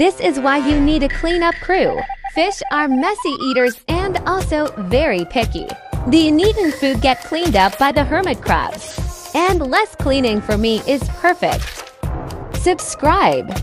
This is why you need a cleanup crew. Fish are messy eaters and also very picky. The uneaten food get cleaned up by the hermit crabs. And less cleaning for me is perfect. Subscribe.